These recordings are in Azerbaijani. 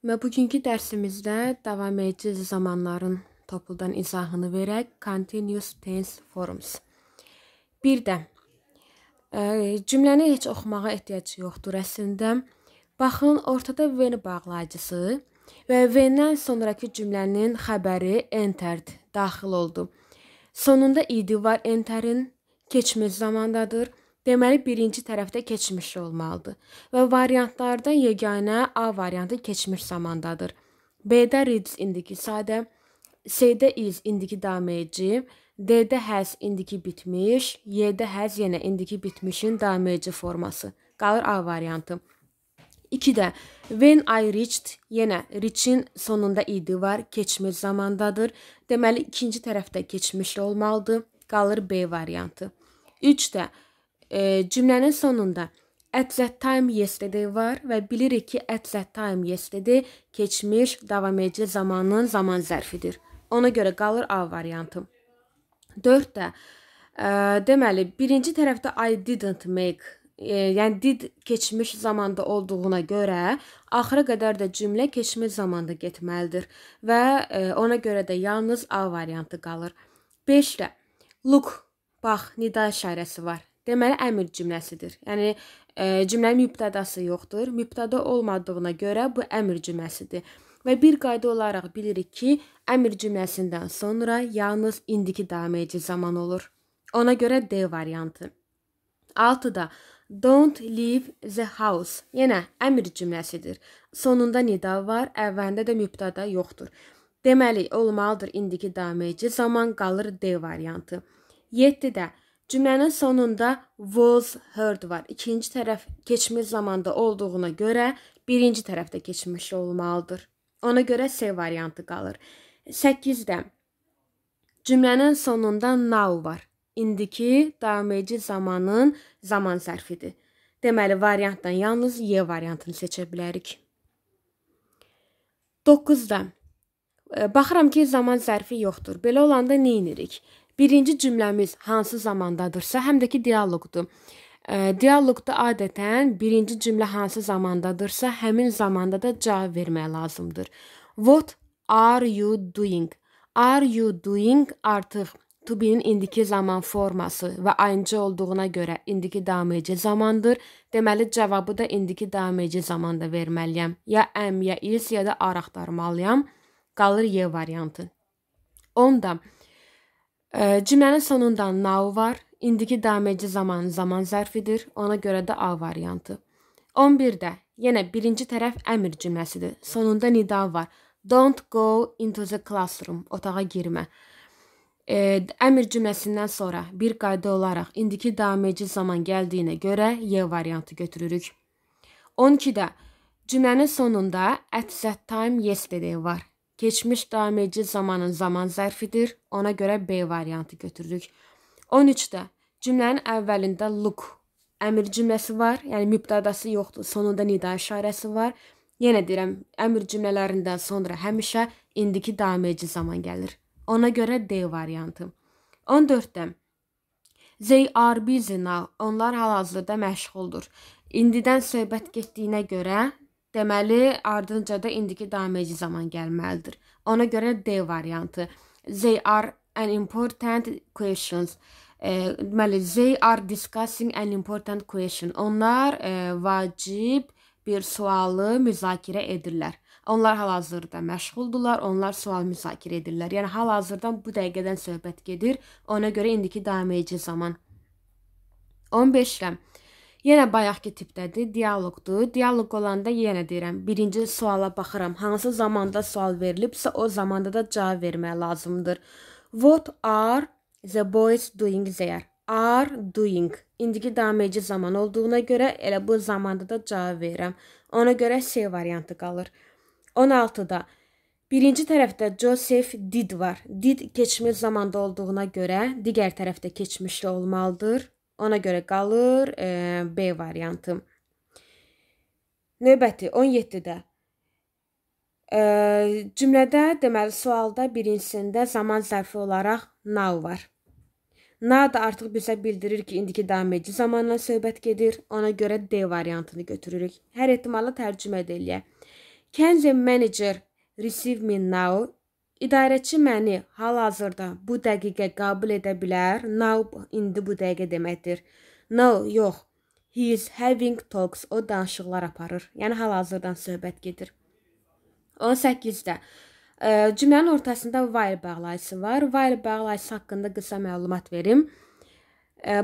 Və bugünkü dərsimizdə davam edici zamanların topludan izahını verək. Continuous tense forms. Bir də ə, cümləni heç oxumağa ehtiyac yoxdur əslində. Baxın, ortada when bağlayıcısı və when-dən sonrakı cümlənin xəbəri entered daxil oldu. Sonunda id var enterin, keçmiş zamandadır. Deməli, birinci tərəfdə keçmiş olmalıdır və variantlarda yeganə A variantı keçmiş zamandadır. B-də reads indiki sadə, C-də is indiki davam edici, D-də has indiki bitmiş, Y-də has yenə indiki bitmişin davam edici forması. Qalır A variantı. 2-də when I reached yenə reach-in sonunda idi var, keçmiş zamandadır. Deməli, ikinci tərəfdə keçmiş olmalıdır. Qalır B variantı. 3-də e, cümlənin sonunda at that time yesterday var və bilirik ki, at that time yesterday keçmiş davam edici zamanın zaman zərfidir. Ona görə qalır A variantı. 4 də e, deməli, birinci tərəfdə I didn't make e, yəni did keçmiş zamanda olduğuna görə axıra qədər də cümlə keçmiş zamanda getməlidir və e, ona görə də yalnız A variantı qalır. 5 də look bax nida işarəsi var. Deməli əmr cümləsidir. Yəni e, cümlənin mübtədası yoxdur. Mübtəda olmadığına görə bu əmr cümləsidir. Və bir qayda olaraq bilirik ki, əmr cümləsindən sonra yalnız indiki davam edici zaman olur. Ona görə D variantı. 6-da Don't leave the house. Yenə əmr cümləsidir. Sonunda nida var, əvvəlində də mübtəda yoxdur. Deməli, olmalıdır indiki davam edici zaman qalır D variantı. 7-də Cümlənin sonunda was heard var. İkinci tərəf keçmiş zamanda olduğuna görə birinci tərəfdə keçmiş olmalıdır. Ona görə C variantı qalır. 8-də cümlənin sonunda now var. İndiki davam edici zamanın zaman zərfidir. Deməli variantdan yalnız Y variantını seçə bilərik. 9-da Baxıram ki, zaman zərfi yoxdur. Belə olanda nə edirik? Birinci cümləmiz hansı zamandadırsa, həm də ki dialoqdur. E, dialoqda adətən birinci cümlə hansı zamandadırsa, həmin zamanda da cavab vermək lazımdır. What are you doing? Are you doing artıq to be-nin indiki zaman forması və ayıncı olduğuna görə indiki davam edici zamandır. Deməli cavabı da indiki davam edici zamanda verməliyəm. Ya am, ya is, ya da are axtarmalıyam. Qalır Y variantı. 10-da Cümlənin sonunda now var. İndiki davam edici zaman zaman zərfidir. Ona görə də A variantı. 11-də yenə birinci tərəf əmr cümləsidir. Sonunda nida var. Don't go into the classroom. Otağa girmə. E, əmr cümləsindən sonra bir qayda olaraq indiki davam edici zaman gəldiyinə görə Y variantı götürürük. 12-də cümlənin sonunda at that time yesterday var. Keçmiş davam edici zamanın zaman zərfidir. Ona görə B variantı götürürük. 13-də cümlənin əvvəlində look əmr cümləsi var. Yəni mübtədası yoxdur. Sonunda nida işarəsi var. Yenə deyirəm, əmr cümlələrindən sonra həmişə indiki davam edici zaman gəlir. Ona görə D variantı. 14-də They are busy now. Onlar hal-hazırda məşğuldur. İndidən söhbət getdiyinə görə Deməli, ardınca da indiki davam edici zaman gəlməlidir. Ona görə D variantı. They are an important questions. E, deməli, they are discussing an important question. Onlar e, vacib bir sualı müzakirə edirlər. Onlar hal-hazırda məşğuldurlar, onlar sual müzakirə edirlər. Yəni hal-hazırdan bu dəqiqədən söhbət gedir. Ona görə indiki davam edici zaman. 15-də Yenə bayaqki tipdədir, dialoqdur. Dialoq olanda yenə deyirəm, birinci suala baxıram. Hansı zamanda sual verilibsə, o zamanda da cavab vermək lazımdır. What are the boys doing there? Are doing. İndiki davam edici zaman olduğuna görə elə bu zamanda da cavab verirəm. Ona görə C variantı qalır. 16-da Birinci tərəfdə Joseph did var. Did keçmiş zamanda olduğuna görə digər tərəfdə keçmişli olmalıdır. Ona görə qalır e, B variantı. Növbəti 17-də e, cümlədə deməli sualda birincisində zaman zərfi olaraq now var. Now da artıq bizə bildirir ki, indiki davam edici zamanla söhbət gedir. Ona görə D variantını götürürük. Hər ehtimalla tərcümə edək. Can the manager receive me now? İdarəçi məni hal-hazırda bu dəqiqə qəbul edə bilər. Now indi bu dəqiqə deməkdir. No, yox. He is having talks. O danışıqlar aparır. Yəni hal-hazırdan söhbət gedir. 18-də e, cümlənin ortasında while bağlayıcısı var. While bağlayıcısı haqqında qısa məlumat verim.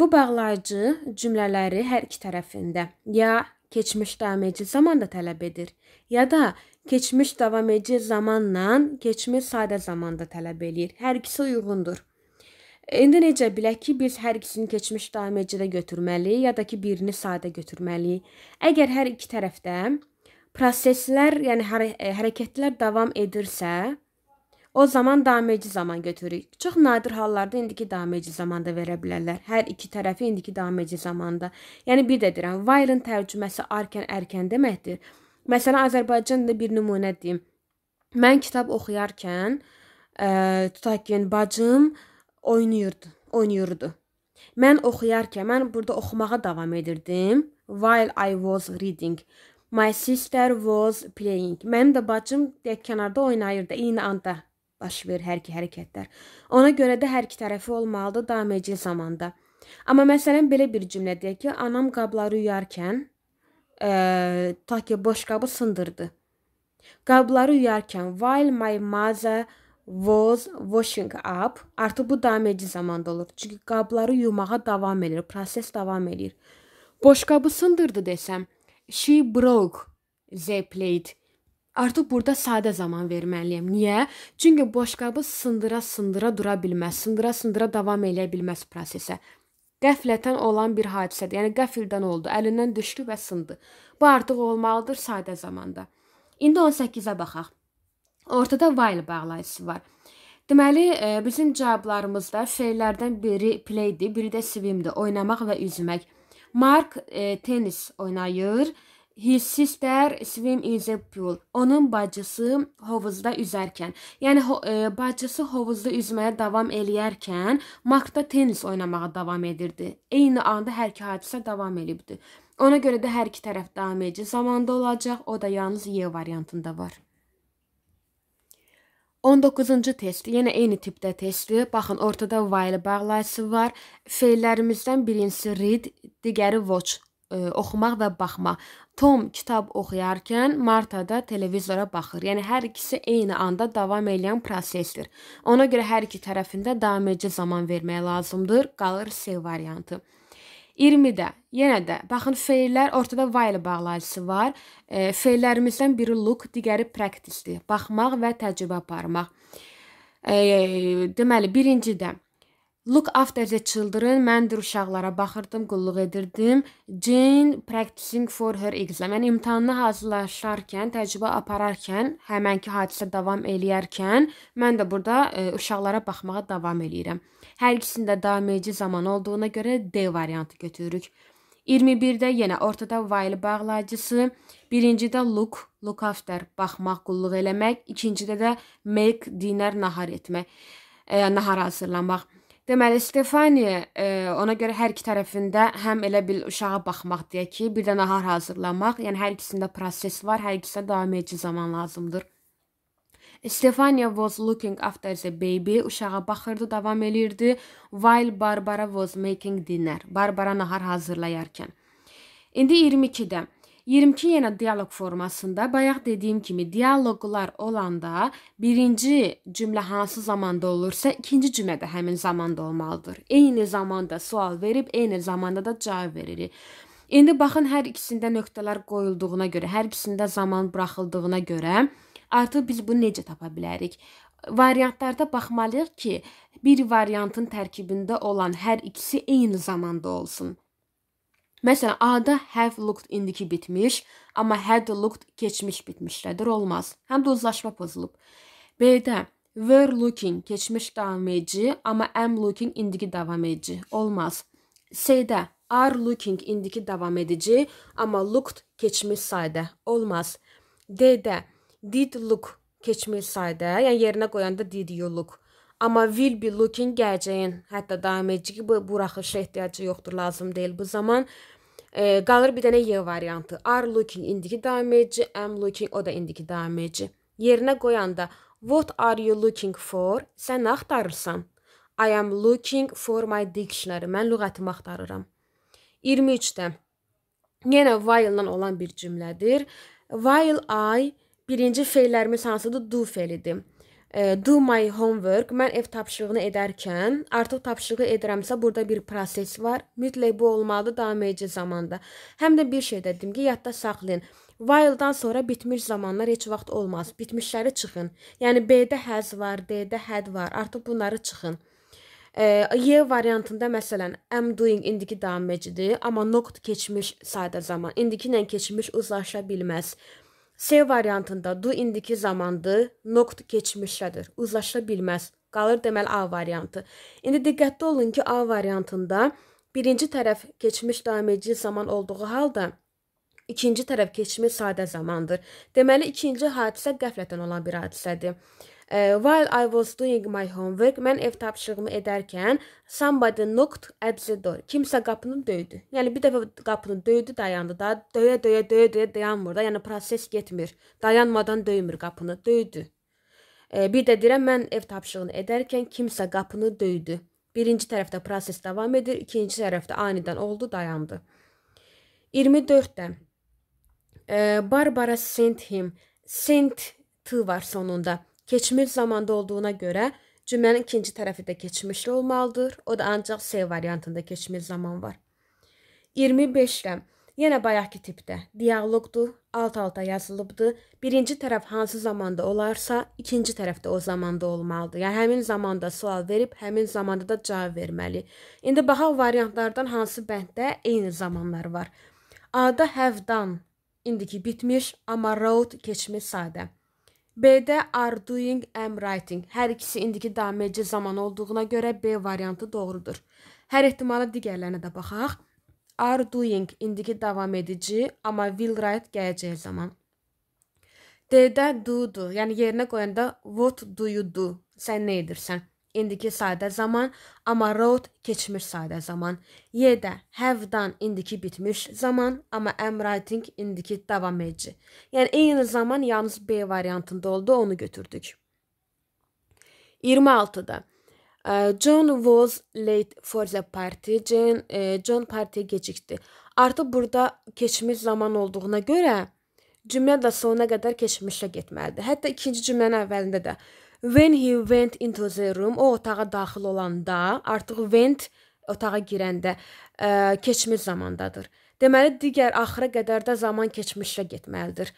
Bu bağlayıcı cümlələri hər iki tərəfində ya keçmiş davam edici zamanda tələb edir, ya da keçmiş davam edici zamanla keçmiş sadə zamanda tələb eləyir. Hər ikisi uyğundur. İndi necə bilək ki, biz hər ikisini keçmiş davam edicidə götürməliyik, ya da ki, birini sadə götürməliyik. Əgər hər iki tərəfdə proseslər, yəni hərə hərəkətlər davam edirsə, O zaman dameci zaman götürürük. Çox nadir hallarda indiki dameci zamanda verə bilərlər. Hər iki tərəfi indiki dameci zamanda. Yəni bir də deyirəm, while-ın tərcüməsi arkən ərkən deməkdir. Məsələn, Azərbaycanda bir nümunə deyim. Mən kitab oxuyarkən, ə, tutaq ki, bacım oynayırdı, oynayırdı. Mən oxuyarkən, mən burada oxumağa davam edirdim. While I was reading. My sister was playing. Mənim də bacım deyək kənarda oynayırdı eyni anda baş verir hər iki hərəkətlər. Ona görə də hər iki tərəfi olmalıdır damecil zamanda. Amma məsələn belə bir cümlə deyək ki, anam qabları yuyarkən e, ta ki boşqabı sındırdı. Qabları yuyarkən while my mother was washing up artıq bu damecil zamanda olur. Çünki qabları yumağa davam edir, proses davam edir. Boşqabı sındırdı desəm, she broke the plate Artıq burada sadə zaman verməliyəm. Niyə? Çünki boşqabı sındıra-sındıra dura bilməz, sındıra-sındıra davam eləyə bilməz prosesə. Qəflətən olan bir hadisədir. Yəni qəfildən oldu, əlindən düşdü və sındı. Bu artıq olmalıdır sadə zamanda. İndi 18-ə baxaq. Ortada while bağlayıcısı var. Deməli, e, bizim cavablarımızda fe'lərdən biri play-dir, biri də swim-dir, oynamaq və üzmək. Mark e, tennis oynayır. His sister swim in the pool. Onun bacısı hovuzda üzərkən, yəni ho e, bacısı hovuzda üzməyə davam eləyərkən Mark da tennis oynamağa davam edirdi. Eyni anda hər iki hadisə davam edibdi. Ona görə də hər iki tərəf davam edici zamanda olacaq. O da yalnız Y variantında var. 19-cu test yenə eyni tipdə testdir. Baxın, ortada while bağlayıcısı var. Fe'lərimizdən birincisi read, digəri watch, ə, oxumaq və baxmaq. Tom kitab oxuyarkən Marta da televizora baxır. Yəni hər ikisi eyni anda davam edən prosesdir. Ona görə hər iki tərəfində davamedici zaman vermək lazımdır. Qalır C variantı. 20-də yenə də baxın feillər ortada while bağlayıcısı var. E, feillərimizdən biri look, digəri practice-dir. Baxmaq və təcrübə aparmaq. E, deməli, birincidə Look after the children. Məndir uşaqlara baxırdım, qulluq edirdim. Jane practicing for her exam. Yəni imtahana hazırlaşarkən, təcrübə apararkən, həmənki hadisə davam eləyərkən mən də burada e, uşaqlara baxmağa davam eləyirəm. Hər ikisində davam edici zaman olduğuna görə D variantı götürürük. 21-də yenə ortada while bağlayıcısı, birincidə look, look after, baxmaq, qulluq eləmək, ikincidə də make, dinner, nahar etmək, e, nahar hazırlamaq. Deməli, Stefani e, ona görə hər iki tərəfində həm elə bil uşağa baxmaq deyək ki, bir də nahar hazırlamaq, yəni hər ikisində proses var, hər ikisində davam edici zaman lazımdır. Stefania was looking after the baby. Uşağa baxırdı, davam elirdi. While Barbara was making dinner. Barbara nahar hazırlayarkən. İndi 22-də 22 yenə dialoq formasında bayaq dediyim kimi dialoqlar olanda birinci cümlə hansı zamanda olursa, ikinci cümlə də həmin zamanda olmalıdır. Eyni zamanda sual verib, eyni zamanda da cavab veririk. İndi baxın hər ikisində nöqtələr qoyulduğuna görə, hər ikisində zaman buraxıldığına görə artıq biz bunu necə tapa bilərik? Variantlarda baxmalıyıq ki, bir variantın tərkibində olan hər ikisi eyni zamanda olsun. Məsələn, A-da have looked indiki bitmiş, amma had looked keçmiş bitmişlədir, olmaz. Həm də uzlaşma pozulub. B-də were looking keçmiş davam edici, amma am looking indiki davam edici, olmaz. C-də are looking indiki davam edici, amma looked keçmiş sayda, olmaz. D-də did look keçmiş sayda, yəni yerinə qoyanda did you look. Amma will be looking gələcəyin, hətta davam edici ki, bu buraxılışa ehtiyacı yoxdur, lazım deyil bu zaman. E, qalır bir dənə Y variantı. Are looking indiki davam edici, am looking o da indiki davam edici. Yerinə qoyanda what are you looking for? Sən axtarırsan? I am looking for my dictionary. Mən lüğətimi axtarıram. 23-də yenə while-dan olan bir cümlədir. While I birinci feillərimiz hansıdır? Do feilidir. Do my homework. Mən ev tapşırığını edərkən, artıq tapşırığı edirəmsə, burada bir proses var. Mütləq bu olmalıdır davam zamanda. Həm də bir şey dedim ki, yadda saxlayın. While-dan sonra bitmiş zamanlar heç vaxt olmaz. Bitmişləri çıxın. Yəni B-də has var, D-də had var. Artıq bunları çıxın. Y variantında məsələn am doing indiki davam edicidir, amma not keçmiş sadə zaman. İndiki ilə keçmiş uzlaşa bilməz. C variantında do indiki zamandır, not keçmişədir, uzlaşa bilməz. Qalır deməli A variantı. İndi diqqətli olun ki, A variantında birinci tərəf keçmiş davam edici zaman olduğu halda ikinci tərəf keçmiş sadə zamandır. Deməli ikinci hadisə qəflətən olan bir hadisədir. While I was doing my homework, mən ev tapşırığımı edərkən somebody knocked at the door. Kimsə qapını döydü. Yəni bir dəfə qapını döydü, dayandı da, döyə döyə döyə döyə dayanmır da. Yəni proses getmir. Dayanmadan döymür qapını, döydü. Bir də deyirəm mən ev tapşırığını edərkən kimsə qapını döydü. Birinci tərəfdə proses davam edir, ikinci tərəfdə anidən oldu, dayandı. 24-də Barbara sent him. Sent t var sonunda keçmiş zamanda olduğuna görə cümlənin ikinci tərəfi də keçmişli olmalıdır. O da ancaq C variantında keçmiş zaman var. 25-də yenə bayaqki tipdə dialoqdur, alt-alta yazılıbdır. Birinci tərəf hansı zamanda olarsa, ikinci tərəf də o zamanda olmalıdır. Yəni həmin zamanda sual verib, həmin zamanda da cavab verməli. İndi baxaq variantlardan hansı bənddə eyni zamanlar var. A-da have done indiki bitmiş, amma wrote keçmiş sadə. B-də are doing, am writing. Hər ikisi indiki davam edici zaman olduğuna görə B variantı doğrudur. Hər ehtimala digərlərinə də baxaq. Are doing indiki davam edici, amma will write gələcək zaman. D-də do-dur. Yəni yerinə qoyanda what do you do? Sən nə edirsən? İndiki sadə zaman, amma wrote keçmiş sadə zaman. Y-də have done indiki bitmiş zaman, amma am writing indiki davam edici. Yəni eyni zaman yalnız B variantında oldu, onu götürdük. 26-da John was late for the party. John, John partiyə gecikdi. Artıq burada keçmiş zaman olduğuna görə cümlə də sonuna qədər keçmişlə getməlidir. Hətta ikinci cümlənin əvvəlində də When he went into the room, o otağa daxil olanda, artıq went otağa girəndə ə, keçmiş zamandadır. Deməli digər axıra qədər də zaman keçmişlə getməlidir.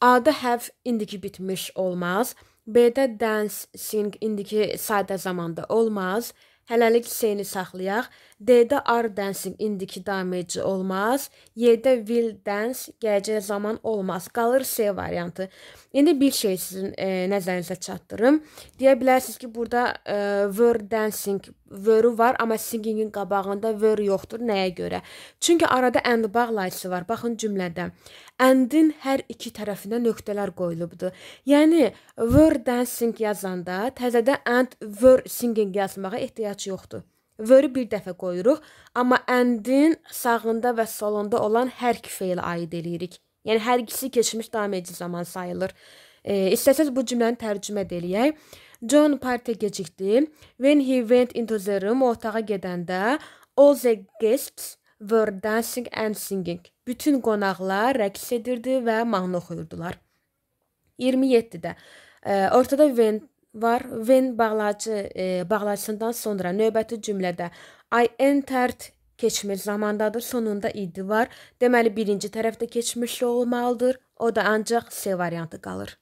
A-da have indiki bitmiş olmaz. B-də dance, sing indiki sadə zamanda olmaz. Hələlik C-ni saxlayaq. D-də are dancing indiki edici olmaz. Y-də will dance gələcək zaman olmaz. Qalır C variantı. İndi bir şey sizin e, nəzərinizə çatdırım. Deyə bilərsiniz ki, burada e, were dancing were var, amma singingin qabağında were yoxdur. Nəyə görə? Çünki arada and bağlayıcısı var. Baxın cümlədə. And-in hər iki tərəfinə nöqtələr qoyulubdu. Yəni were dancing yazanda təzədə and were singing yazmağa ehtiyac yoxdur. Were bir dəfə qoyuruq, amma and-in sağında və solunda olan hər iki feilə aid eləyirik. Yəni hər ikisi keçmiş davam edici zaman sayılır. E, istəsəz bu cümləni tərcümə edək. John partiya gecikdi. When he went into the room, otağa gedəndə all the guests were dancing and singing. Bütün qonaqlar rəqs edirdi və mahnı oxuyurdular. 27-də e, ortada when var. When bağlacı e, bağlacısından sonra növbəti cümlədə I entered keçmiş zamandadır, sonunda idi var. Deməli birinci tərəfdə keçmişli olmalıdır. O da ancaq C variantı qalır.